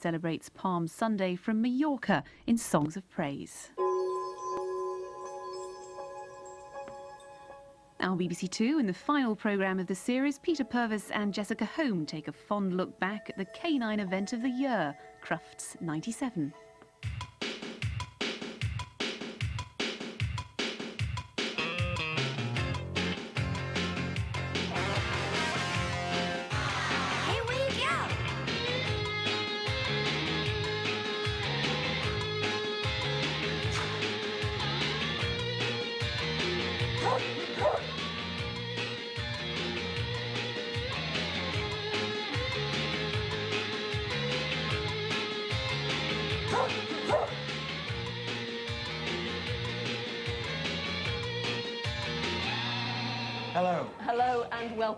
celebrates Palm Sunday from Mallorca in songs of praise. Our BBC Two, in the final programme of the series, Peter Purves and Jessica Holm take a fond look back at the canine event of the year, Crufts 97.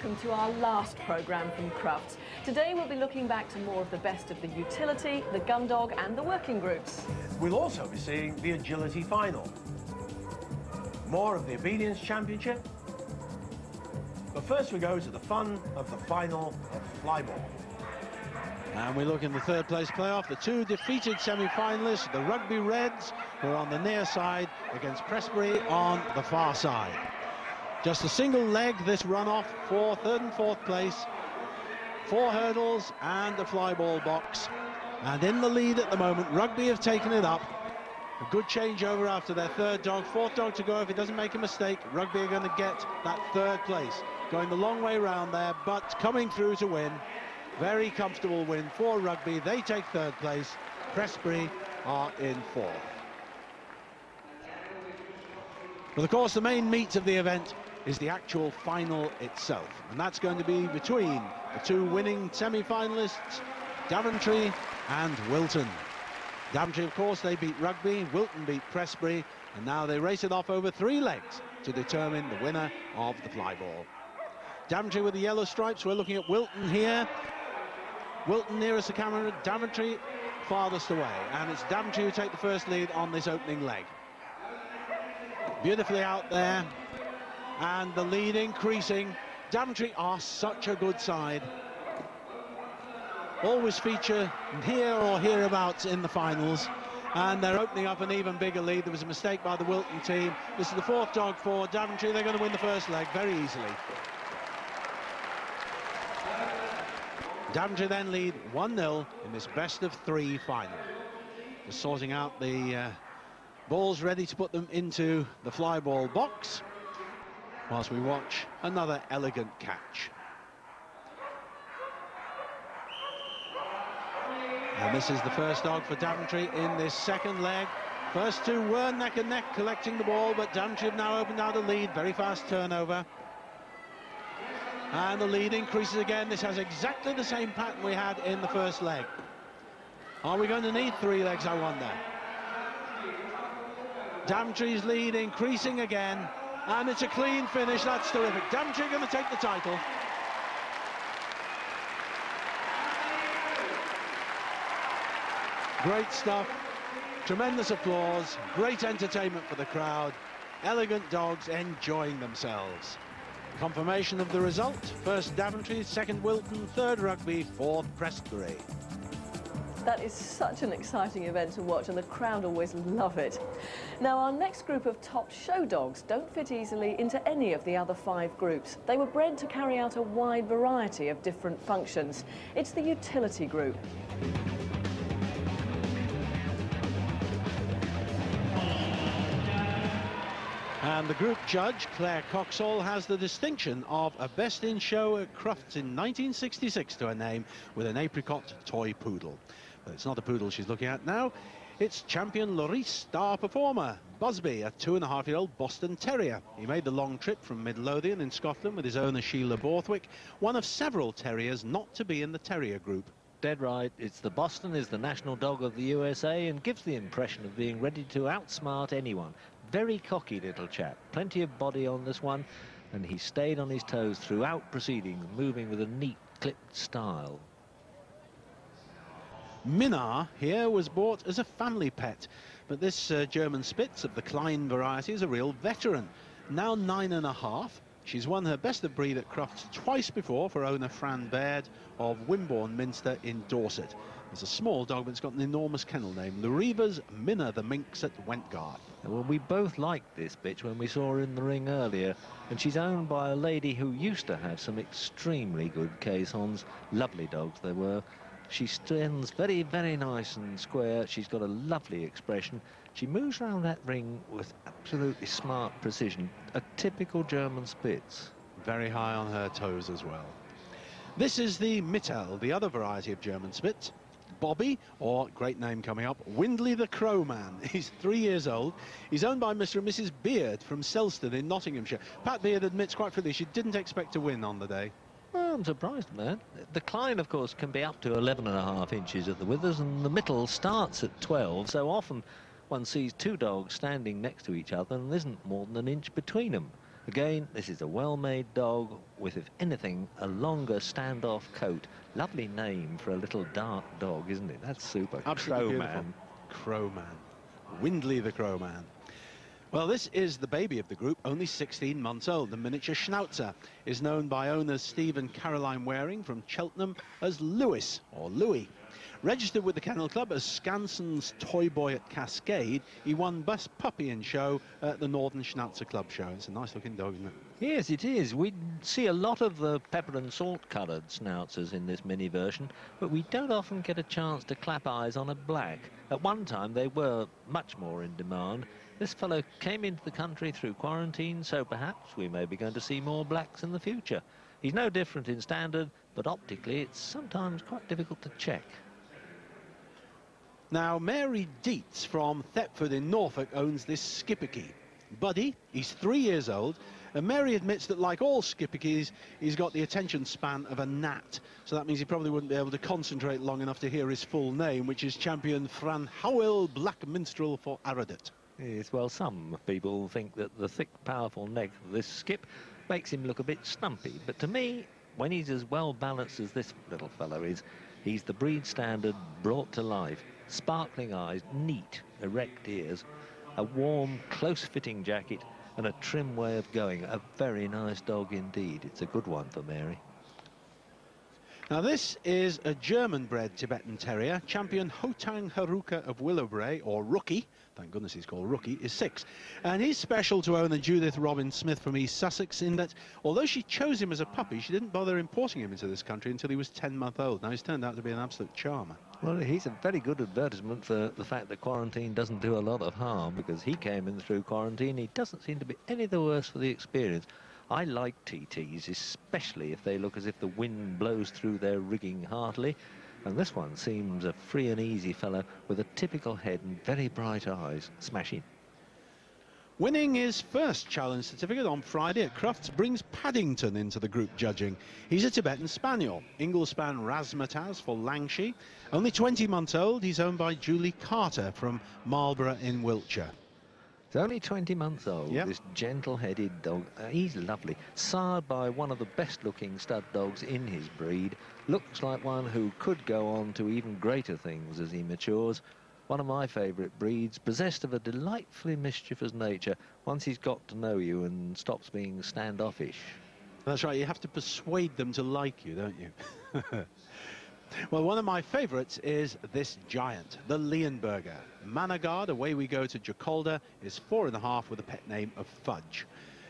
Welcome to our last programme from Crufts. Today we'll be looking back to more of the best of the utility, the gun dog and the working groups. We'll also be seeing the agility final. More of the obedience championship. But first we go to the fun of the final of flyball. And we look in the third place playoff, the two defeated semi-finalists, the Rugby Reds, who are on the near side, against Prestbury on the far side. Just a single leg, this runoff for third and fourth place. Four hurdles and a flyball box. And in the lead at the moment, Rugby have taken it up. A good changeover after their third dog. Fourth dog to go if it doesn't make a mistake. Rugby are going to get that third place. Going the long way round there, but coming through to win. Very comfortable win for Rugby. They take third place. Prestbury are in fourth. But of course, the main meat of the event is the actual final itself. And that's going to be between the two winning semi-finalists, Daventry and Wilton. Daventry, of course, they beat Rugby, Wilton beat Prestbury, and now they race it off over three legs to determine the winner of the flyball. Daventry with the yellow stripes, we're looking at Wilton here. Wilton nearest the camera, Daventry farthest away, and it's Daventry who take the first lead on this opening leg. Beautifully out there, and the lead increasing. Daventry are such a good side. Always feature here or hereabouts in the finals. And they're opening up an even bigger lead. There was a mistake by the Wilton team. This is the fourth dog for Daventry. They're going to win the first leg very easily. Daventry then lead 1-0 in this best of three final. Just sorting out the uh, balls ready to put them into the fly ball box whilst we watch another elegant catch. And this is the first dog for Daventry in this second leg. First two were neck and neck collecting the ball, but Daventry have now opened out a lead. Very fast turnover. And the lead increases again. This has exactly the same pattern we had in the first leg. Are we going to need three legs, I wonder? Daventry's lead increasing again. And it's a clean finish. That's terrific. Daventry going to take the title. Great stuff. Tremendous applause. Great entertainment for the crowd. Elegant dogs enjoying themselves. Confirmation of the result. First Daventry, second Wilton, third Rugby, fourth Prestbury. That is such an exciting event to watch and the crowd always love it. Now our next group of top show dogs don't fit easily into any of the other five groups. They were bred to carry out a wide variety of different functions. It's the utility group. And the group judge, Claire Coxall, has the distinction of a Best in Show at Crufts in 1966 to her name with an apricot toy poodle. But it's not a poodle she's looking at now. It's champion Larice star performer, Busby, a two and a half year old Boston Terrier. He made the long trip from Midlothian in Scotland with his owner Sheila Borthwick, one of several terriers not to be in the terrier group. Dead right. It's the Boston is the national dog of the USA and gives the impression of being ready to outsmart anyone. Very cocky little chap. Plenty of body on this one, and he stayed on his toes throughout proceedings, moving with a neat, clipped style. Minar here was bought as a family pet, but this uh, German Spitz of the Klein variety is a real veteran. Now nine and a half, She's won her best of breed at Crufts twice before for owner Fran Baird of Wimborne Minster in Dorset. It's a small dog, but it's got an enormous kennel name. Lariva's Minna the Minx at Wentgarth. Well, we both liked this bitch when we saw her in the ring earlier, and she's owned by a lady who used to have some extremely good keeshonds. Lovely dogs they were. She stands very, very nice and square. She's got a lovely expression. She moves around that ring with absolutely smart precision. A typical German Spitz. Very high on her toes as well. This is the Mittel, the other variety of German Spitz. Bobby, or great name coming up, Windley the Crowman. He's three years old. He's owned by Mr. and Mrs. Beard from Selston in Nottinghamshire. Pat Beard admits quite freely she didn't expect to win on the day. Well, I'm surprised, man. The Klein, of course, can be up to 11 and a half inches at the withers, and the middle starts at 12, so often one sees two dogs standing next to each other and there isn't more than an inch between them. Again, this is a well-made dog with, if anything, a longer standoff coat. Lovely name for a little dark dog, isn't it? That's super. Absolutely Crowman. Crowman. Windley the Crowman. Well, this is the baby of the group, only 16 months old. The miniature Schnauzer is known by owners Steve and Caroline Waring from Cheltenham as Lewis, or Louis. Registered with the Kennel Club as Skanson's toy boy at Cascade, he won Best Puppy in Show at the Northern Schnauzer Club show. It's a nice looking dog, isn't it? Yes, it is. We see a lot of the pepper and salt coloured schnauzers in this mini version, but we don't often get a chance to clap eyes on a black. At one time, they were much more in demand. This fellow came into the country through quarantine, so perhaps we may be going to see more blacks in the future. He's no different in standard, but optically it's sometimes quite difficult to check. Now, Mary Dietz from Thetford in Norfolk owns this Schipperke. Buddy, he's three years old, and Mary admits that, like all Schipperkes, he's got the attention span of a gnat. So that means he probably wouldn't be able to concentrate long enough to hear his full name, which is champion Fran Howell Black Minstrel for Aradet. Yes, well, some people think that the thick, powerful neck of this skip makes him look a bit stumpy. But to me, when he's as well balanced as this little fellow is, he's the breed standard brought to life sparkling eyes, neat, erect ears, a warm, close-fitting jacket, and a trim way of going. A very nice dog indeed. It's a good one for Mary. Now this is a German-bred Tibetan Terrier. Champion Hotang Haruka of Willowbrae, or Rookie, thank goodness he's called Rookie, is six. And he's special to owner Judith Robin Smith from East Sussex in that although she chose him as a puppy, she didn't bother importing him into this country until he was 10 months old. Now he's turned out to be an absolute charmer. Well, he's a very good advertisement for the fact that quarantine doesn't do a lot of harm because he came in through quarantine. He doesn't seem to be any the worse for the experience. I like TTs, especially if they look as if the wind blows through their rigging heartily. And this one seems a free and easy fellow with a typical head and very bright eyes. Smashing. Winning his first challenge certificate on Friday at Crufts brings Paddington into the group judging. He's a Tibetan Spaniel, Inglespan Razzmatazz for Langshey. Only 20 months old, he's owned by Julie Carter from Marlborough in Wiltshire. He's only 20 months old, yep. this gentle-headed dog. Uh, he's lovely. Sired by one of the best-looking stud dogs in his breed. Looks like one who could go on to even greater things as he matures. One of my favourite breeds, possessed of a delightfully mischievous nature once he's got to know you and stops being standoffish. That's right, you have to persuade them to like you, don't you? Well, one of my favourites is this giant, the Leonberger. Managard, away we go to Jacolda, is four and a half with a pet name of Fudge.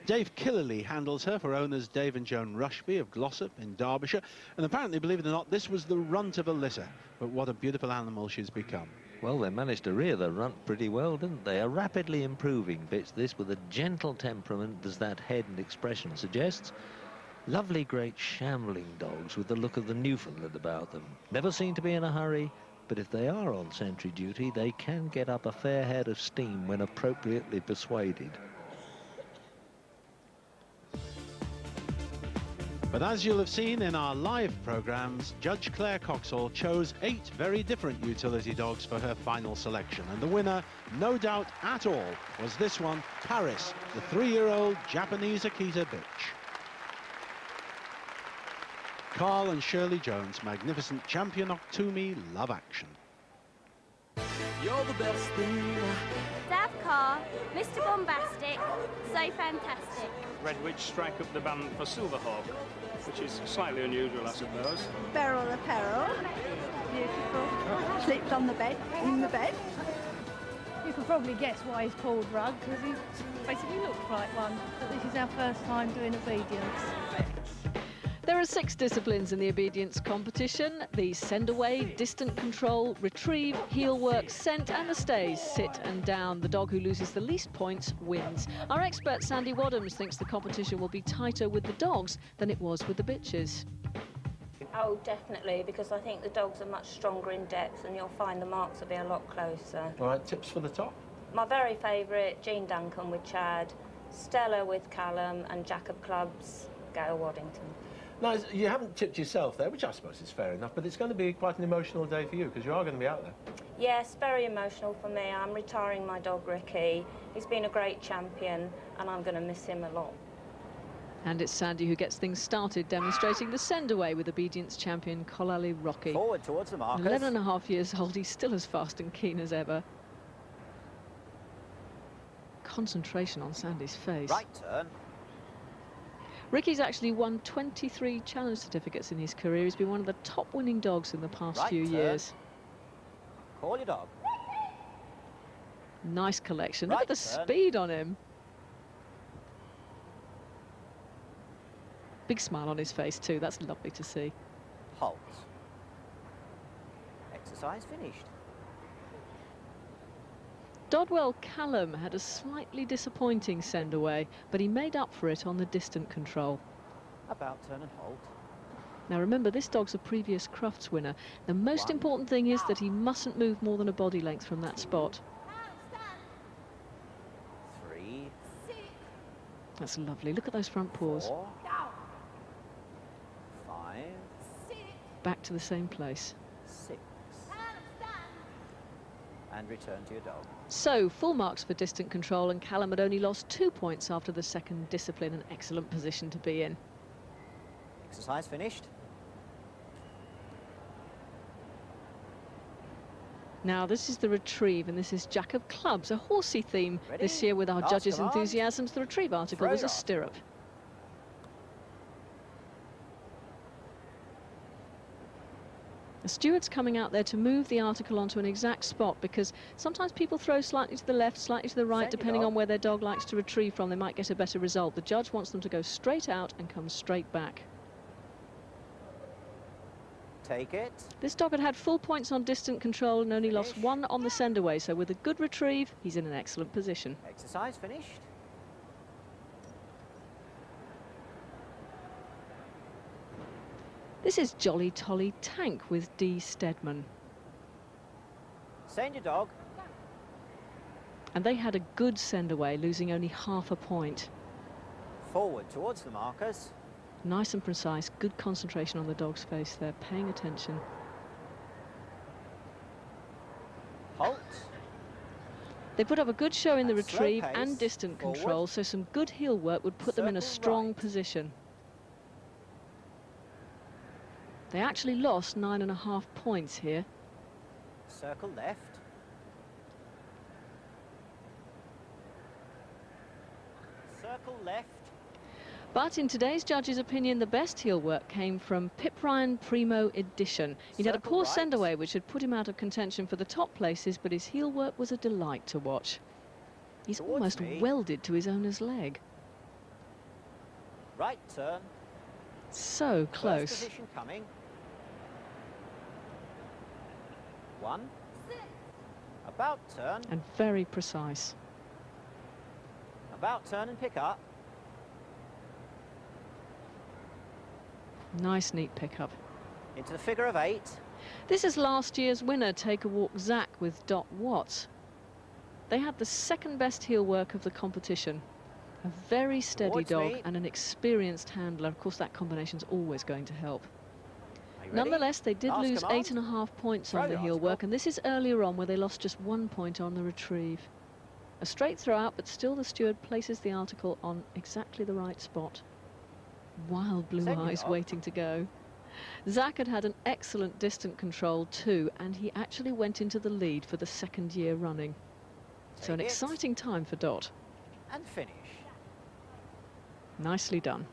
Dave Killerley handles her for owners Dave and Joan Rushby of Glossop in Derbyshire. And apparently, believe it or not, this was the runt of a litter. But what a beautiful animal she's become. Well, they managed to rear the runt pretty well, didn't they? A rapidly improving bitch, this, with a gentle temperament, as that head and expression suggests. Lovely great shambling dogs with the look of the Newfoundland about them. Never seem to be in a hurry, but if they are on sentry duty, they can get up a fair head of steam when appropriately persuaded. But as you'll have seen in our live programmes, Judge Claire Coxall chose eight very different utility dogs for her final selection. And the winner, no doubt at all, was this one, Paris, the three-year-old Japanese Akita bitch. Carl and Shirley Jones, magnificent champion Oktoumi, love action. You're the best thing. Dav Carr, Mr. Bombastic, so fantastic. Redwich strike up the band for Silverhawk, which is slightly unusual, I suppose. Beryl the Peril. Beautiful. Sleeps on the bed, in the bed. You can probably guess why he's called Rug, because he basically looks like one. But this is our first time doing obedience. There are six disciplines in the obedience competition. The send away, distant control, retrieve, heel work, scent and the stays, sit and down. The dog who loses the least points wins. Our expert Sandy Wadhams thinks the competition will be tighter with the dogs than it was with the bitches. Oh, definitely, because I think the dogs are much stronger in depth and you'll find the marks will be a lot closer. All right, tips for the top? My very favourite, Jean Duncan with Chad, Stella with Callum and Jack of Clubs, Gail Waddington. Now, you haven't tipped yourself there, which I suppose is fair enough, but it's going to be quite an emotional day for you because you are going to be out there. Yes, very emotional for me. I'm retiring my dog Ricky. He's been a great champion and I'm going to miss him a lot. And it's Sandy who gets things started, demonstrating the send away with obedience champion Kolali Rocky. Forward towards the markers. 11 and a half years old, he's still as fast and keen as ever. Concentration on Sandy's face. Right turn. Ricky's actually won 23 challenge certificates in his career. He's been one of the top winning dogs in the past right few turn. years. Call your dog. Nice collection. Right Look at the turn. speed on him. Big smile on his face too. That's lovely to see. Halt. Exercise finished. Dodwell Callum had a slightly disappointing send away, but he made up for it on the distant control. About turn and halt. Now remember, this dog's a previous Crufts winner. The most One. important thing is that he mustn't move more than a body length from that spot. Three, That's lovely. Look at those front paws. four, five, Back to the same place. six. And return to your dog. So, full marks for distant control, and Callum had only lost two points after the second discipline, an excellent position to be in. Exercise finished. Now, this is the retrieve, and this is Jack of Clubs, a horsey theme Ready? this year with our Last judges' enthusiasms. The retrieve article Throw was a stirrup. The steward's coming out there to move the article onto an exact spot because sometimes people throw slightly to the left, slightly to the right, Send depending on where their dog likes to retrieve from. They might get a better result. The judge wants them to go straight out and come straight back. Take it. This dog had had full points on distant control and only lost one on the send away, so with a good retrieve, he's in an excellent position. Exercise finished. This is Jolly Tolly Tank with D. Stedman. Send your dog. And they had a good send away, losing only half a point. Forward towards the markers. Nice and precise, good concentration on the dog's face there, paying attention. Halt. They put up a good show in the retrieve and distant forward. control, so some good heel work would put them in a strong right. position. They actually lost nine and a half points here. Circle left. Circle left. But in today's judge's opinion, the best heel work came from Pip Ryan Primo Edition. He'd had a poor right. send away, which had put him out of contention for the top places, but his heel work was a delight to watch. He's Towards almost me. welded to his owner's leg. Right turn. So First close. position coming. One. About turn. And very precise. About turn and pick up. Nice, neat pickup. Into the figure of eight. This is last year's winner, Take a Walk Zach with Dot Watts. They had the second best heel work of the competition. A very steady Towards dog me. and an experienced handler. Of course, that combination's always going to help. Are you ready? Nonetheless, they did Last lose eight and a half points Throw on the heel work, and this is earlier on where they lost just one point on the retrieve. A straight throw out, but still the steward places the article on exactly the right spot. Wild blue Send eyes waiting to go. Zach had had an excellent distant control too, and he actually went into the lead for the second year running. So an it. exciting time for Dot. And finish. Nicely done.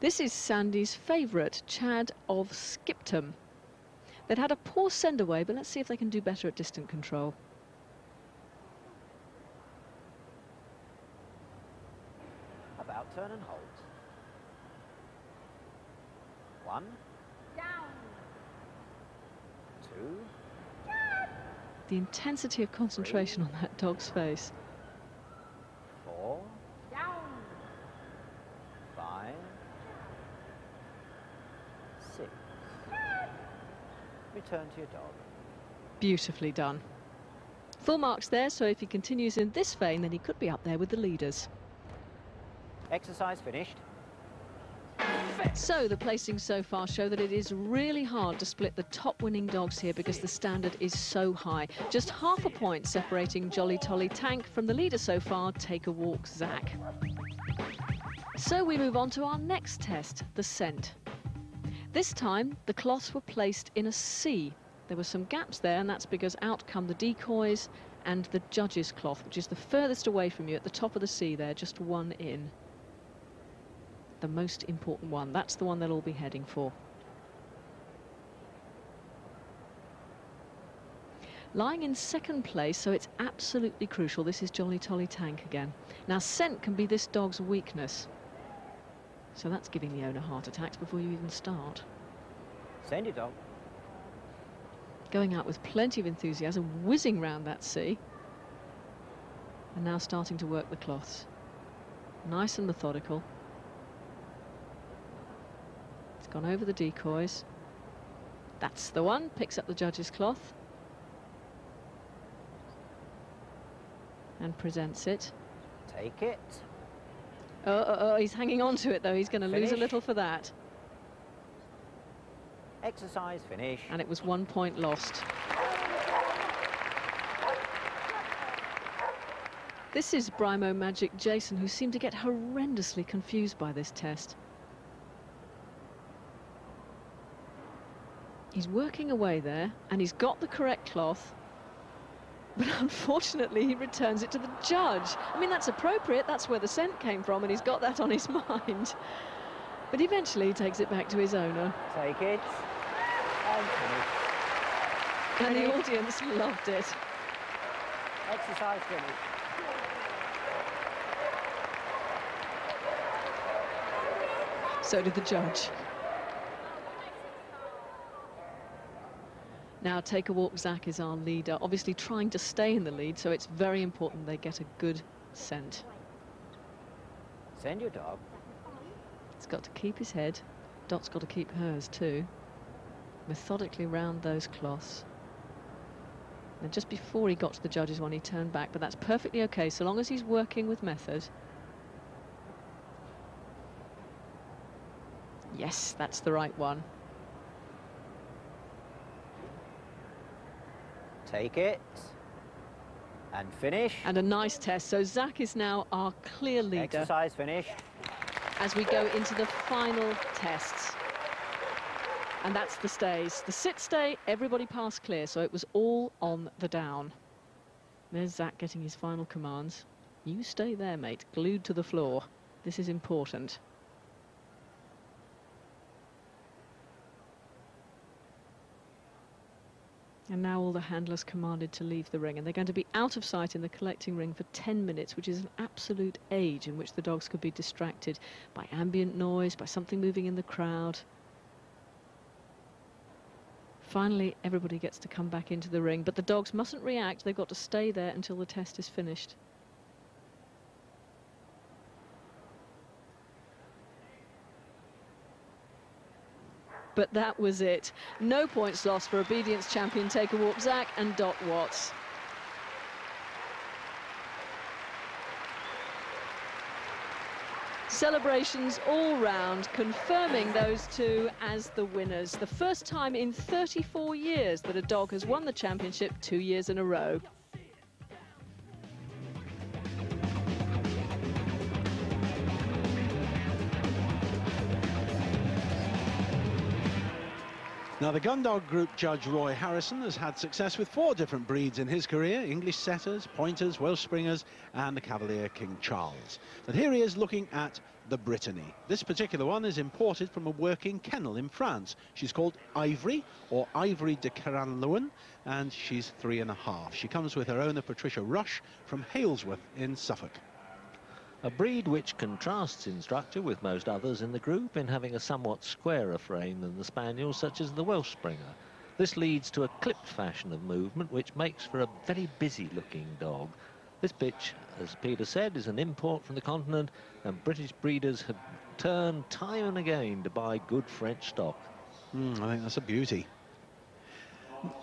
This is Sandy's favourite, Chad of Skipton. They'd had a poor send away, but let's see if they can do better at distant control. About turn and hold. One. Down. Two. The intensity of concentration on that dog's face. Four. Five. Six. Return to your dog. Beautifully done. Full marks there, so if he continues in this vein, then he could be up there with the leaders. Exercise finished. So the placings so far show that it is really hard to split the top winning dogs here because the standard is so high. Just half a point separating Jolly Tolly Tank from the leader so far, Take a Walk Zach. So we move on to our next test, the scent. This time the cloths were placed in a C. There were some gaps there and that's because out come the decoys and the judge's cloth, which is the furthest away from you at the top of the sea there, just one in the most important one. That's the one they'll all be heading for. Lying in second place, so it's absolutely crucial. This is Jolly Tolly Tank again. Now, scent can be this dog's weakness. So that's giving the owner heart attacks before you even start. Send your dog. Going out with plenty of enthusiasm, whizzing round that sea. And now starting to work the cloths. Nice and methodical. It's gone over the decoys. That's the one. Picks up the judge's cloth. And presents it. Take it. Oh, oh, oh, he's hanging on to it though. He's going to lose a little for that. Exercise finish. And it was one point lost. This is Brimo Magic Jason, who seemed to get horrendously confused by this test. He's working away there, and he's got the correct cloth, but unfortunately he returns it to the judge. I mean, that's appropriate, that's where the scent came from, and he's got that on his mind. But eventually he takes it back to his owner. Take it. And finish. The audience loved it. Exercise finish. So did the judge. Now, Take a Walk Zach is our leader, obviously trying to stay in the lead, so it's very important they get a good scent. Send your dog. He's got to keep his head. Dot's got to keep hers too. Methodically round those cloths. And just before he got to the judge's one, he turned back, but that's perfectly okay, so long as he's working with method. Yes, that's the right one. Take it. And finish. And a nice test. So Zach is now our clear leader Exercise finish. as we go into the final tests. And that's the stays. The sit stay, everybody passed clear, so it was all on the down. There's Zach getting his final commands. You stay there, mate, glued to the floor. This is important. And now all the handlers commanded to leave the ring, and they're going to be out of sight in the collecting ring for 10 minutes, which is an absolute age in which the dogs could be distracted by ambient noise, by something moving in the crowd. Finally, everybody gets to come back into the ring, but the dogs mustn't react. They've got to stay there until the test is finished. But that was it. No points lost for obedience champion Take a Walk Zach and Dot Watts. Celebrations all round, confirming those two as the winners. The first time in 34 years that a dog has won the championship two years in a row. Now, the Gundog Group judge Roy Harrison has had success with four different breeds in his career, English setters, pointers, Welsh springers and the Cavalier King Charles. But here he is looking at the Brittany. This particular one is imported from a working kennel in France. She's called Ivory, or Ivory de Caranluan, and she's three and a half. She comes with her owner, Patricia Rush, from Halesworth in Suffolk. A breed which contrasts in structure with most others in the group in having a somewhat squarer frame than the Spaniels, such as the Welsh Springer. This leads to a clipped fashion of movement, which makes for a very busy-looking dog. This bitch, as Peter said, is an import from the continent, and British breeders have turned time and again to buy good French stock. Mm, I think that's a beauty.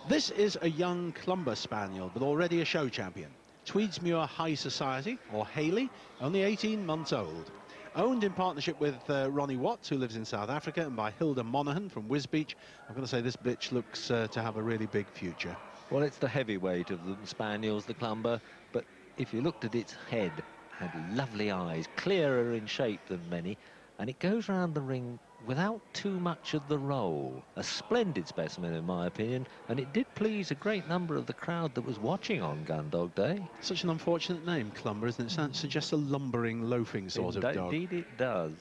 This is a young Clumber Spaniel, but already a show champion. Tweedsmuir High Society, or Haley, only 18 months old. Owned in partnership with uh, Ronnie Watts, who lives in South Africa, and by Hilda Monaghan from Wisbech. I'm going to say this bitch looks uh, to have a really big future. Well, it's the heavyweight of the Spaniels, the Clumber, but if you looked at its head, had lovely eyes, clearer in shape than many, and it goes round the ring without too much of the roll. A splendid specimen, in my opinion, and it did please a great number of the crowd that was watching on Gundog Day. Such an unfortunate name, Clumber, isn't it? It mm. suggests a lumbering, loafing sort of dog. Indeed it does.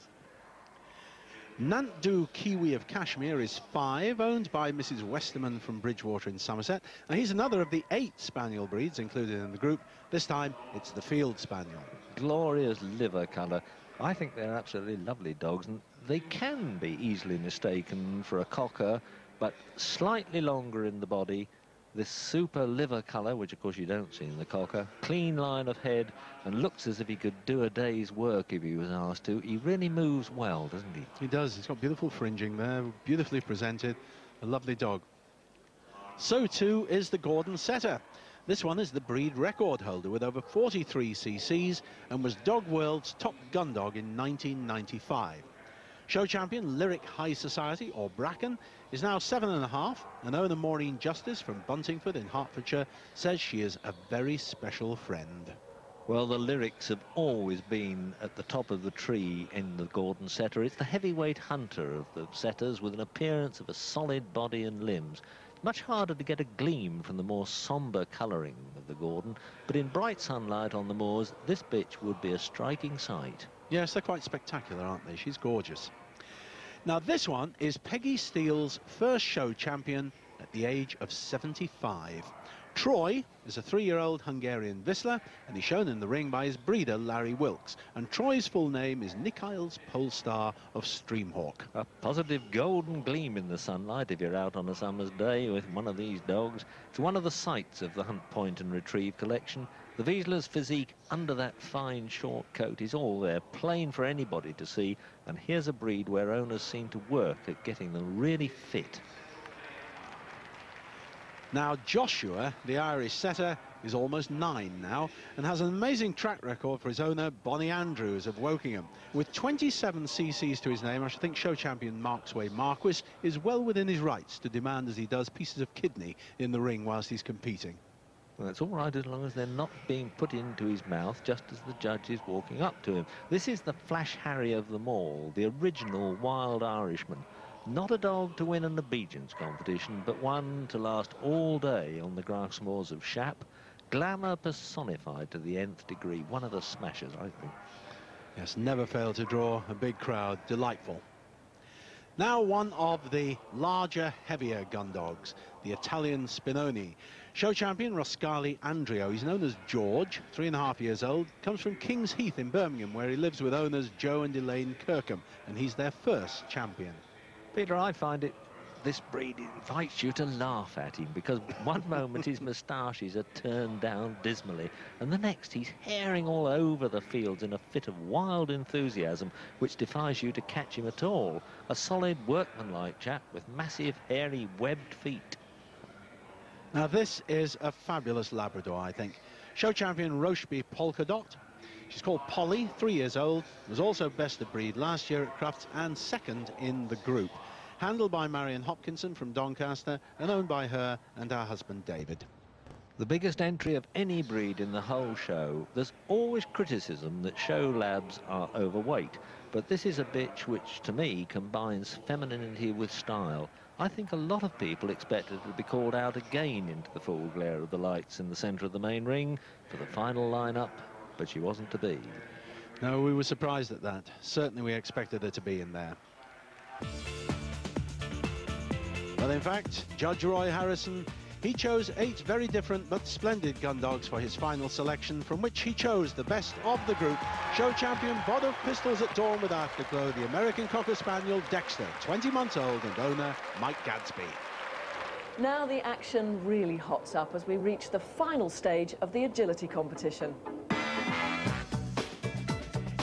Nandu Kiwi of Kashmir is five, owned by Mrs. Westerman from Bridgwater in Somerset. And he's another of the eight Spaniel breeds included in the group. This time, it's the Field Spaniel. Glorious liver colour. I think they're absolutely lovely dogs, and they can be easily mistaken for a cocker, but slightly longer in the body, this super liver colour, which of course you don't see in the cocker, clean line of head, and looks as if he could do a day's work if he was asked to. He really moves well, doesn't he? He does. He's got beautiful fringing there, beautifully presented, a lovely dog. So too is the Gordon Setter. This one is the breed record holder with over 43 cc's and was Dog World's top gun dog in 1995. Show champion Lyric High Society, or Bracken, is now seven and a half, and owner Maureen Justice from Buntingford in Hertfordshire says she is a very special friend. Well, the lyrics have always been at the top of the tree in the Gordon setter. It's the heavyweight hunter of the setters with an appearance of a solid body and limbs. Much harder to get a gleam from the more sombre colouring of the Gordon, but in bright sunlight on the moors, this bitch would be a striking sight. Yes, they're quite spectacular, aren't they? She's gorgeous. Now, this one is Peggy Steele's first show champion at the age of 75. Troy is a three-year-old Hungarian Vizsla, and he's shown in the ring by his breeder, Larry Wilkes. And Troy's full name is Nikiles Polestar of Streamhawk. A positive golden gleam in the sunlight if you're out on a summer's day with one of these dogs. It's one of the sights of the Hunt Point and Retrieve collection. The Vizsla's physique under that fine short coat is all there, plain for anybody to see. And here's a breed where owners seem to work at getting them really fit. Now, Joshua, the Irish setter, is almost nine now and has an amazing track record for his owner, Bonnie Andrews of Wokingham. With 27 cc's to his name, I should think show champion Marksway Marquis is well within his rights to demand as he does pieces of kidney in the ring whilst he's competing. Well, that's all right as long as they're not being put into his mouth just as the judge is walking up to him. This is the Flash Harry of them all, the original wild Irishman. Not a dog to win an obedience competition, but one to last all day on the grass moors of Shap. Glamour personified to the nth degree. One of the smashers, I think. Yes, never failed to draw a big crowd. Delightful. Now one of the larger, heavier gun dogs, the Italian Spinoni. Show champion Roscali Andrio. He's known as George, three and a half years old, comes from King's Heath in Birmingham, where he lives with owners Joe and Elaine Kirkham, and he's their first champion. Peter, I find it this breed invites you to laugh at him because one moment his moustaches are turned down dismally and the next he's herring all over the fields in a fit of wild enthusiasm which defies you to catch him at all. A solid workmanlike chap with massive hairy webbed feet. Now this is a fabulous Labrador, I think. Show champion Rocheby Polka Dot. She's called Polly, three years old, was also best of breed last year at Crufts and second in the group. Handled by Marion Hopkinson from Doncaster and owned by her and her husband David. The biggest entry of any breed in the whole show. There's always criticism that show labs are overweight, but this is a bitch which, to me, combines femininity with style. I think a lot of people expected to be called out again into the full glare of the lights in the centre of the main ring for the final line-up, but she wasn't to be. No, we were surprised at that. Certainly we expected her to be in there. But in fact, Judge Roy Harrison, he chose eight very different but splendid gun dogs for his final selection, from which he chose the best of the group. Show champion Boduf Pistols at Dawn with Afterglow, the American Cocker Spaniel Dexter, 20 months old, and owner Mike Gadsby. Now the action really hots up as we reach the final stage of the agility competition.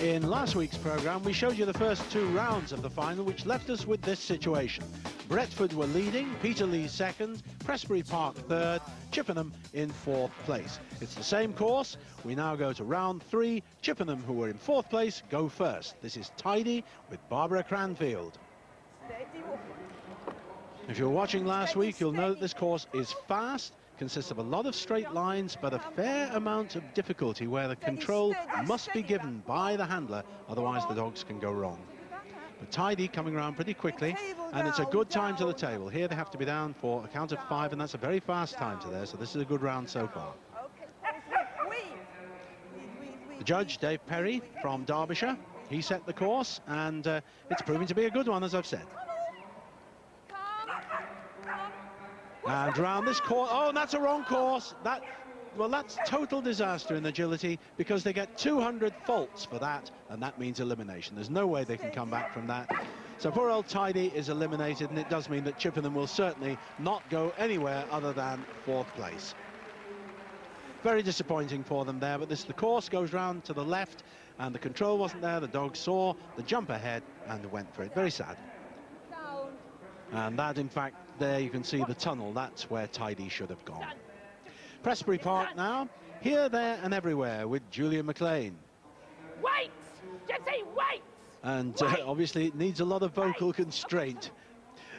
In last week's programme, we showed you the first two rounds of the final, which left us with this situation. Brentford were leading, Peterlee second, Prestbury Park third, Chippenham in fourth place. It's the same course. We now go to round three. Chippenham, who were in fourth place, go first. This is Tidy with Barbara Cranfield. If you were watching last week, you'll know that this course is fast, consists of a lot of straight lines, but a fair amount of difficulty where the control must be given by the handler, otherwise the dogs can go wrong. But Tidy coming around pretty quickly, and it's a good time to the table. Here they have to be down for a count of five, and that's a very fast time to there, so this is a good round so far. The judge, Dave Perry from Derbyshire, he set the course, and uh, it's proving to be a good one, as I've said. And round this course, oh, and that's a wrong course. That, well, that's total disaster in agility because they get 200 faults for that, and that means elimination. There's no way they can come back from that. So poor old Tidy is eliminated, and it does mean that Chippenham will certainly not go anywhere other than fourth place. Very disappointing for them there, but this the course goes round to the left, and the control wasn't there. The dog saw the jump ahead and went for it. Very sad. And that, in fact, there you can see the tunnel. That's where Tidy should have gone. Prestbury Park now, here, there and everywhere with Julia McLean. Wait! Gypsy, wait! And uh, obviously it needs a lot of vocal constraint.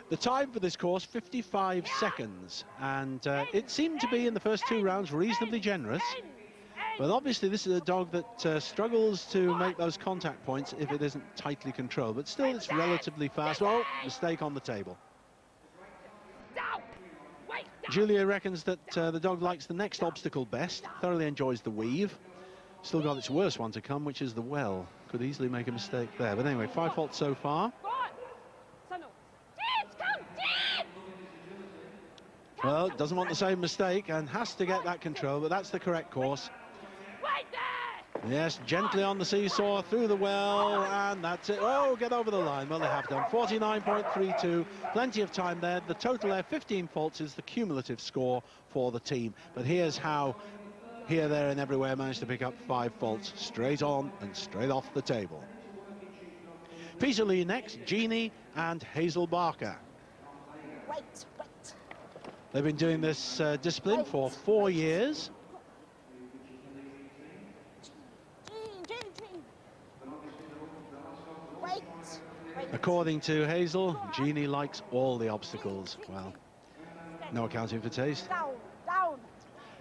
The time for this course, 55 seconds. And uh, it seemed to be in the first two rounds reasonably generous. But obviously this is a dog that uh, struggles to make those contact points if it isn't tightly controlled. But still, it's relatively fast. Oh, mistake on the table. Julia reckons that uh, the dog likes the next obstacle best, thoroughly enjoys the weave. Still got its worst one to come, which is the well. Could easily make a mistake there. But anyway, five faults so far. Well, doesn't want the same mistake and has to get that control, but that's the correct course. Yes, gently on the seesaw, through the well, and that's it. Oh, get over the line. Well, they have done. 49.32, plenty of time there. The total there, 15 faults, is the cumulative score for the team. But here's how here, there, and everywhere managed to pick up five faults straight on and straight off the table. Peterlee next, Jeannie and Hazel Barker. Wait, wait. They've been doing this uh, discipline for four years. According to Hazel, Jeannie likes all the obstacles. Well, no accounting for taste.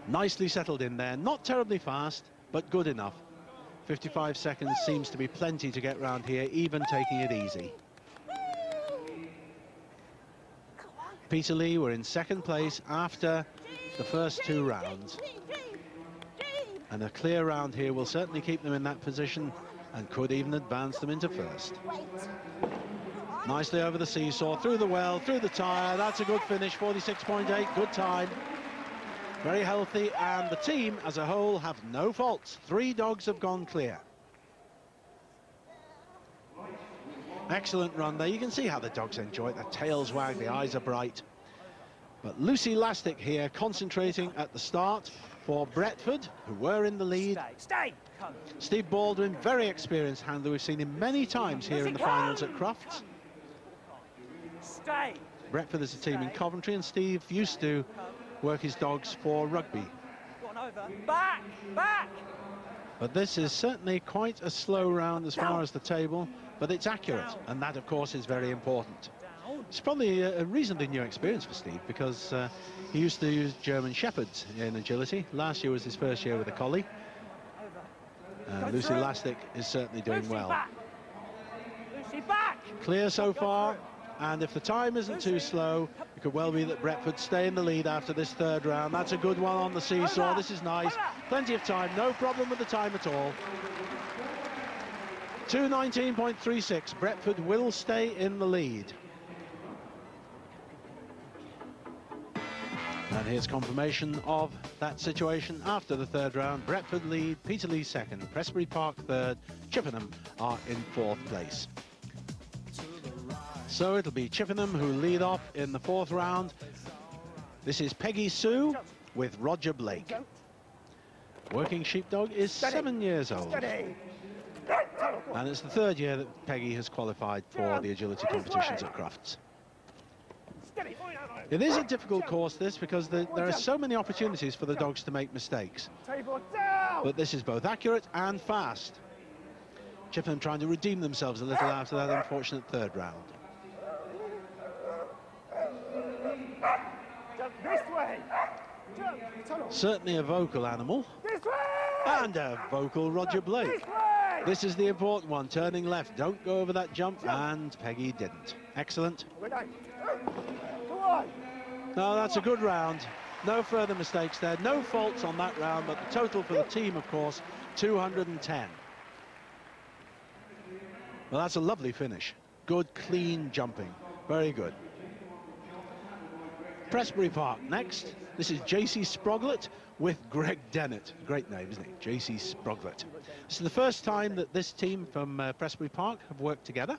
Nicely settled in there, not terribly fast, but good enough. 55 seconds seems to be plenty to get round here, even taking it easy. Peterlee were in second place after the first two rounds. And a clear round here will certainly keep them in that position and could even advance them into first. Nicely over the seesaw, through the well, through the tyre. That's a good finish, 46.8, good time. Very healthy, and the team as a whole have no faults. Three dogs have gone clear. Excellent run there. You can see how the dogs enjoy it. The tails wag, the eyes are bright. But Lucy Lastic here concentrating at the start for Brentford, who were in the lead. Stay, stay. Steve Baldwin, very experienced handler. We've seen him many times here in the finals at Crufts. Stay. Brentford is a team in Coventry, and Steve used to work his dogs for rugby. Back, back. But this is certainly quite a slow round as far as the table, but it's accurate, and that, of course, is very important. It's probably a, a reasonably new experience for Steve because uh, he used to use German Shepherds in agility. Last year was his first year with a collie. Uh, Lucy Lastic is certainly doing Lucy well. Back. Lucy back. Clear so far. And if the time isn't too slow, it could well be that Brentford stay in the lead after this third round. That's a good one on the seesaw. This is nice. Plenty of time. No problem with the time at all. 219.36. Brentford will stay in the lead. And here's confirmation of that situation after the third round. Brentford lead, Peterlee second, Prestbury Park third, Chippenham are in fourth place. So it'll be Chippenham who lead off in the fourth round. This is Peggy Sue with Roger Blake. Working Sheepdog is seven years old. And it's the third year that Peggy has qualified for the agility competitions at Crufts. It is a difficult course, this, because the, there are so many opportunities for the dogs to make mistakes. But this is both accurate and fast. Chippenham trying to redeem themselves a little after that unfortunate third round. Certainly a vocal animal. And a vocal Roger Blake. This is the important one, turning left. Don't go over that jump, and Peggy didn't. Excellent. No, that's a good round. No further mistakes there. No faults on that round, but the total for the team, of course, 210. Well, that's a lovely finish. Good, clean jumping. Very good. Prestbury Park next. This is J.C. Sproglet with Greg Dennett. Great name, isn't it? J.C. Sproglet. This is the first time that this team from uh, Prestbury Park have worked together.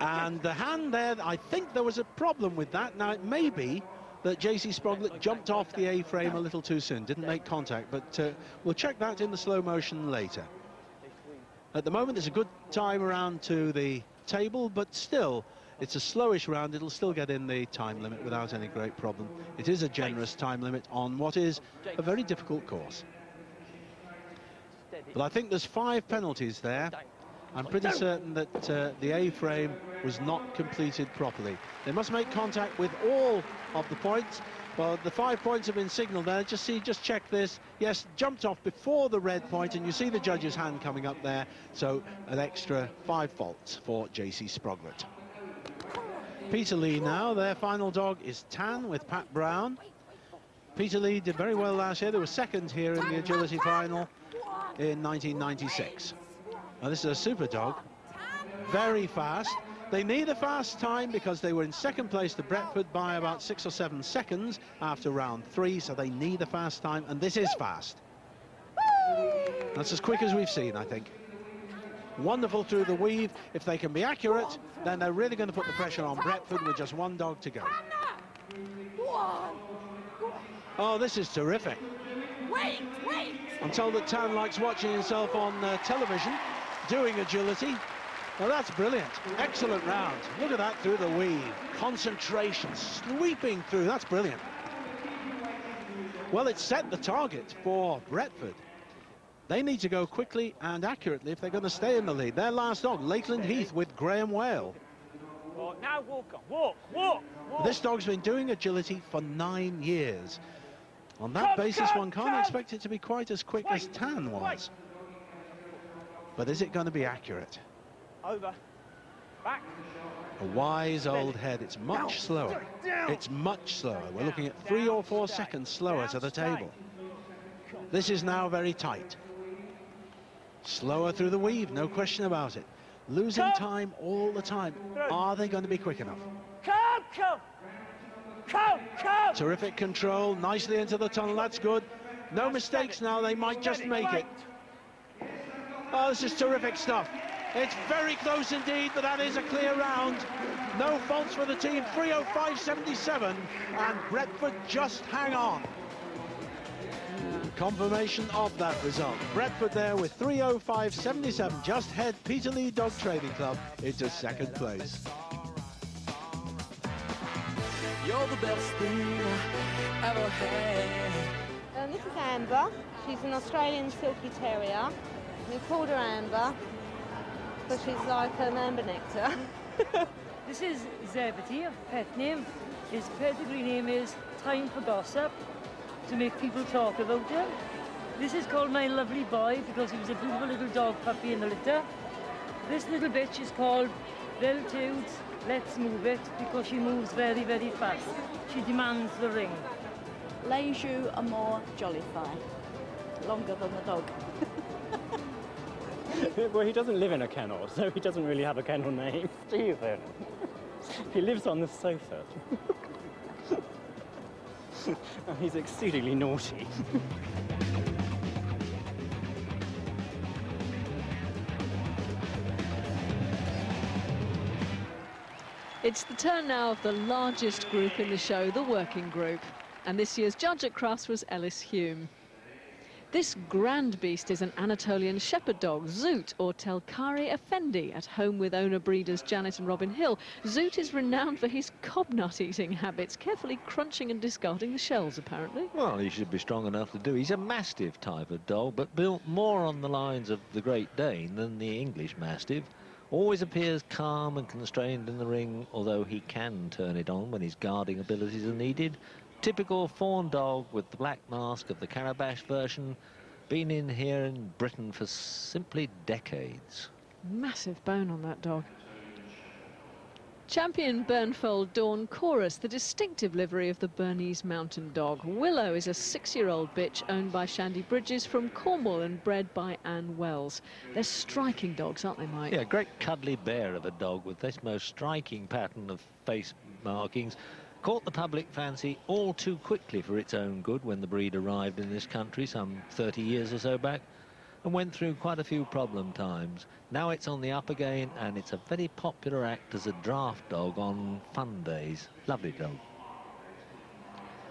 And the hand there, I think there was a problem with that. Now, it may be that J.C. Sproglet jumped off the A-frame a little too soon, didn't make contact, but uh, we'll check that in the slow motion later. At the moment, there's a good time around to the table, but still, it's a slowish round. It'll still get in the time limit without any great problem. It is a generous time limit on what is a very difficult course. But I think there's five penalties there. I'm pretty certain that uh, the A-frame was not completed properly. They must make contact with all of the points. Well, the five points have been signalled there. Just see, just check this. Yes, jumped off before the red point, and you see the judge's hand coming up there. So an extra five faults for J.C. Sproglet. Peterlee now, their final dog is Tan with Pat Brown. Peterlee did very well last year. They were second here in the agility final in 1996. Now this is a super dog, very fast. They need a fast time because they were in second place to Brentford by about six or seven seconds after round three, so they need a fast time, and this is fast. That's as quick as we've seen, I think. Wonderful through the weave. If they can be accurate, then they're really going to put the pressure on Brentford with just one dog to go. Oh, this is terrific. Wait, wait! I'm told that Tan likes watching himself on uh, television, doing agility. Well, that's brilliant. Excellent round. Look at that through the weave. Concentration, sweeping through. That's brilliant. Well, it set the target for Brentford. They need to go quickly and accurately if they're going to stay in the lead. Their last dog, Lakeland Heath with Graham Whale. Oh, now walk on. Walk, walk, walk. This dog's been doing agility for nine years. On that Come, basis, come, one can't come. expect it to be quite as quick as Tan was. But is it going to be accurate? Over. Back. A wise old head. It's much slower. It's much slower. We're looking at three or four seconds slower to the table. This is now very tight. Slower through the weave, no question about it. Losing time all the time. Are they going to be quick enough? Come, come. Come, come. Terrific control, nicely into the tunnel, that's good. No mistakes now, they might just make it. Oh, this is terrific stuff. It's very close indeed, but that is a clear round. No faults for the team, 305.77, and Brentford just hang on. Confirmation of that result. Brentford there with 305.77, just head Peterlee Dog Training Club into second place. You're the best thing I ever had. Um, this is Amber. She's an Australian Silky Terrier. We called her Amber because she's like an amber nectar. This is Zebedee, pet name. His pedigree name is Time for Gossip, to make people talk about him. This is called My Lovely Boy because he was a beautiful little dog puppy in the litter. This little bitch is called Beltudes Let's Move It because she moves very, very fast. She demands the ring. Leju Amor Jollify. Longer than the dog. well, he doesn't live in a kennel, so he doesn't really have a kennel name. Stephen. he lives on the sofa. and oh, he's exceedingly naughty. It's the turn now of the largest group in the show, the working group. And this year's judge at Crufts was Ellis Hume. This grand beast is an Anatolian shepherd dog, Zoot, or Telkari Effendi. At home with owner breeders Janet and Robin Hill, Zoot is renowned for his cobnut eating habits, carefully crunching and discarding the shells, apparently. Well, he should be strong enough to do. He's a mastiff type of dog, but built more on the lines of the Great Dane than the English Mastiff. Always appears calm and constrained in the ring, although he can turn it on when his guarding abilities are needed. Typical fawn dog with the black mask of the Karabash version. Been in here in Britain for simply decades. Massive bone on that dog. Champion Burnfold Dawn Chorus, the distinctive livery of the Bernese mountain dog. Willow is a six-year-old bitch owned by Shandy Bridges from Cornwall and bred by Anne Wells. They're striking dogs, aren't they, Mike? Yeah, great cuddly bear of a dog with this most striking pattern of face markings. Caught the public fancy all too quickly for its own good when the breed arrived in this country some 30 years or so back and went through quite a few problem times. Now it's on the up again, and it's a very popular act as a draft dog on fun days. Lovely dog.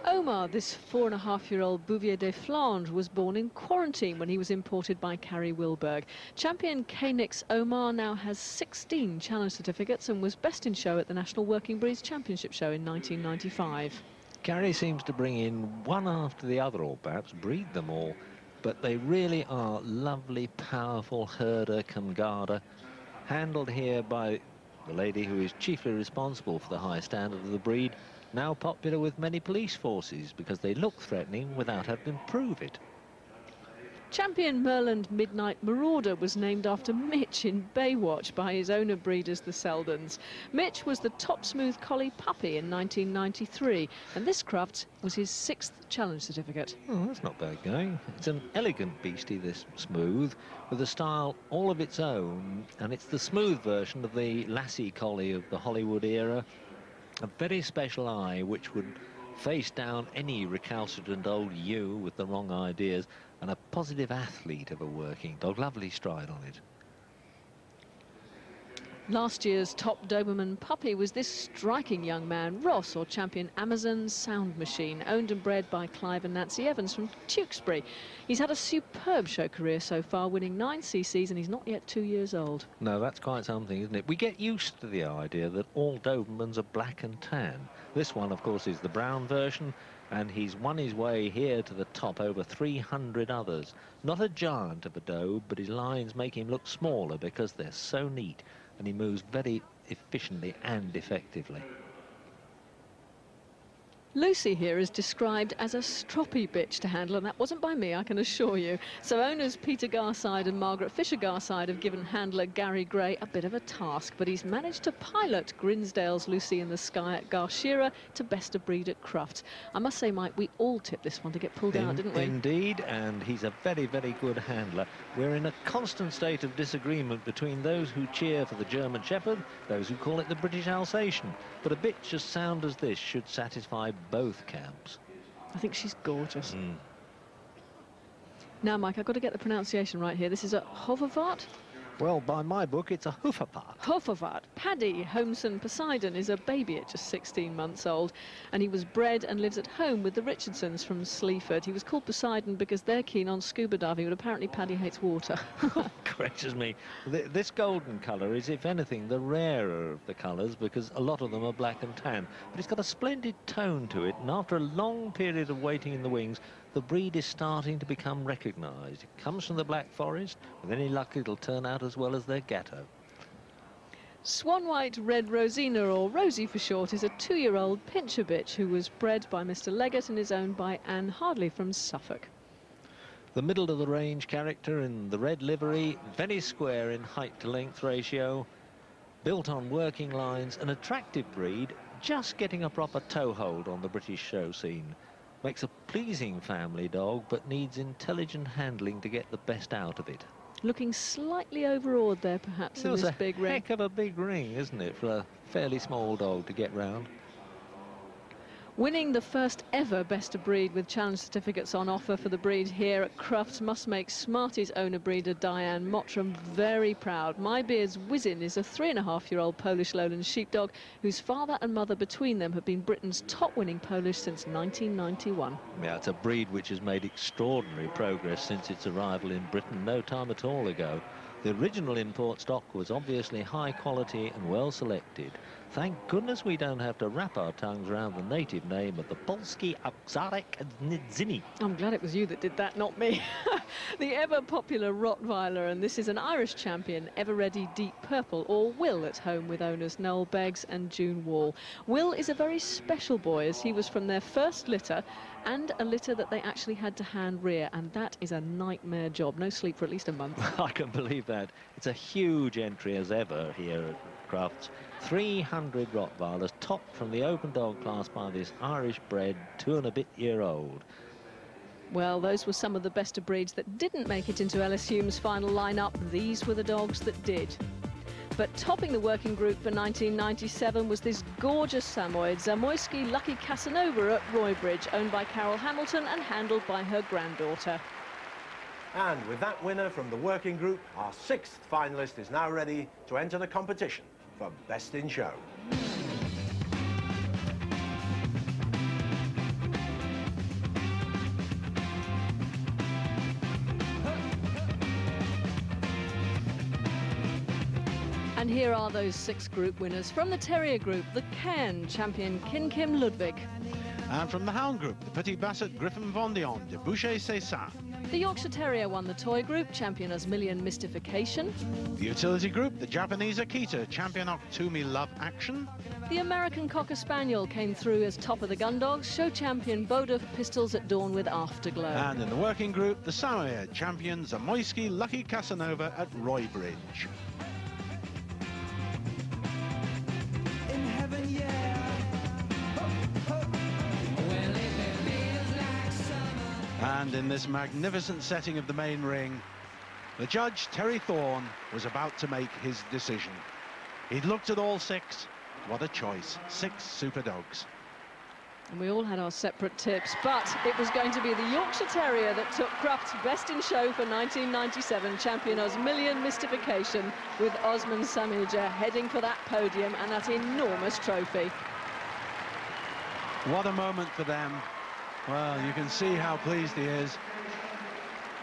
Omar, this four and a half year old Bouvier de Flandre, was born in quarantine when he was imported by Carrie Wilberg. Champion Canucks Omar now has 16 challenge certificates and was best in show at the National Working Breeds Championship show in 1995. Carrie seems to bring in one after the other, or perhaps breed them all but they really are lovely, powerful herder Kangada, handled here by the lady who is chiefly responsible for the high standard of the breed, now popular with many police forces because they look threatening without having proved it. Champion Merland Midnight Marauder was named after Mitch in Baywatch by his owner breeders, the Seldons. Mitch was the top smooth collie puppy in 1993, and this Crufts was his sixth challenge certificate. Oh, that's not bad going. It's an elegant beastie, this smooth, with a style all of its own, and it's the smooth version of the Lassie collie of the Hollywood era. A very special eye which would face down any recalcitrant old you with the wrong ideas and a positive athlete of a working dog. Lovely stride on it. Last year's top Doberman puppy was this striking young man, Ross, or champion Amazon Sound Machine, owned and bred by Clive and Nancy Evans from Tewkesbury. He's had a superb show career so far, winning nine CCs, and he's not yet two years old. No, that's quite something, isn't it? We get used to the idea that all Dobermans are black and tan. This one, of course, is the brown version, and he's won his way here to the top over 300 others. Not a giant of a doe, but his lines make him look smaller because they're so neat and he moves very efficiently and effectively. Lucy here is described as a stroppy bitch to handle, and that wasn't by me, I can assure you. So owners Peter Garside and Margaret Fisher Garside have given handler Gary Gray a bit of a task, but he's managed to pilot Grinsdale's Lucy in the Sky at Garshira to best of breed at Crufts. I must say, Mike, we all tipped this one to get pulled in, out, didn't we? Indeed, and he's a very, very good handler. We're in a constant state of disagreement between those who cheer for the German Shepherd, those who call it the British Alsatian. But a bitch as sound as this should satisfy both camps. I think she's gorgeous. Mm. Now, Mike, I've got to get the pronunciation right here. This is a Hovawart? Well, by my book, it's a Hooferpart. Hooferpart. Paddy Homeson Poseidon is a baby at just 16 months old, and he was bred and lives at home with the Richardsons from Sleaford. He was called Poseidon because they're keen on scuba diving, but apparently Paddy hates water. Gracious me. This golden colour is, if anything, the rarer of the colours because a lot of them are black and tan. But it's got a splendid tone to it, and after a long period of waiting in the wings, the breed is starting to become recognised. It comes from the Black Forest. With any luck, it'll turn out as well as their Gatto. Swan White Red Rosina, or Rosie for short, is a two-year-old pinscher bitch who was bred by Mr Leggett and is owned by Anne Hardley from Suffolk. The middle of the range character in the red livery, very square in height to length ratio, built on working lines, an attractive breed, just getting a proper toehold on the British show scene. Makes a pleasing family dog, but needs intelligent handling to get the best out of it. Looking slightly overawed there, perhaps, in this a big ring. heck of a big ring, isn't it, for a fairly small dog to get round. Winning the first ever best of breed with challenge certificates on offer for the breed here at Crufts must make Smarties owner breeder Diane Mottram very proud. My Beard's Wizzin is a three and a half year old Polish lowland sheepdog whose father and mother between them have been Britain's top winning Polish since 1991. Yeah, it's a breed which has made extraordinary progress since its arrival in Britain no time at all ago. The original import stock was obviously high quality and well selected. Thank goodness we don't have to wrap our tongues around the native name of the Polski Owczarek Nizinny. I'm glad it was you that did that, not me. the ever popular Rottweiler, and this is an Irish champion, ever ready deep purple, or Will at home with owners Noel Beggs and June Wall. Will is a very special boy as he was from their first litter and a litter that they actually had to hand rear, and that is a nightmare job. No sleep for at least a month. I can believe that. It's a huge entry as ever here at Crufts. 300 Rottweilers, topped from the open dog class by this Irish-bred two and a bit year old. Well, those were some of the best of breeds that didn't make it into Ellis Hume's final lineup. These were the dogs that did. But topping the working group for 1997 was this gorgeous Samoyed, Zamoyski Lucky Casanova at Roybridge, owned by Carol Hamilton and handled by her granddaughter. And with that winner from the working group, our sixth finalist is now ready to enter the competition for Best in Show. And here are those six group winners. From the Terrier group, the Cairn champion Kin Kim Ludwig. And from the Hound Group, the Petit Basset Griffon Vendéen de Boucher Cesar. The Yorkshire Terrier won the Toy group, champion Osmilian Mystification. The Utility Group, the Japanese Akita, champion Oktumi Love Action. The American Cocker Spaniel came through as top of the gun dogs, show champion Boduf Pistols at Dawn with Afterglow. And in the working group, the Samoyed champion Zamoyski Lucky Casanova at Roybridge. And in this magnificent setting of the main ring, the judge, Terry Thorne, was about to make his decision. He'd looked at all six. What a choice. Six super dogs. And we all had our separate tips, but it was going to be the Yorkshire Terrier that took Cruft's Best in Show for 1997, champion Osmilian Mystification, with Osman Samija heading for that podium and that enormous trophy. What a moment for them. Well, you can see how pleased he is.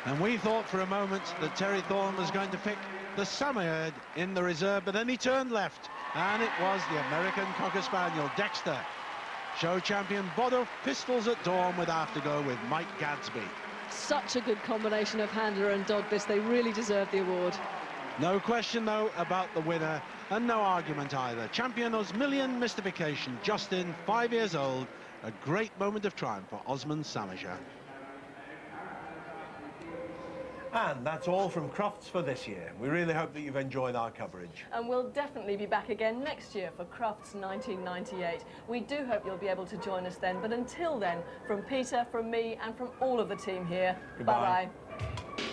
And we thought for a moment that Terry Thorne was going to pick the Samoyed in the reserve, but then he turned left, and it was the American Cocker Spaniel, Dexter. Show champion Boduf Pistols at Dawn with Afterglow with Mike Gadsby. Such a good combination of handler and dog this. They really deserve the award. No question, though, about the winner, and no argument either. Champion Osmilian Mystification, Justin, five years old. A great moment of triumph for Osman Samaja. And that's all from Crufts for this year. We really hope that you've enjoyed our coverage. And we'll definitely be back again next year for Crufts 1998. We do hope you'll be able to join us then. But until then, from Peter, from me, and from all of the team here, Goodbye. bye-bye.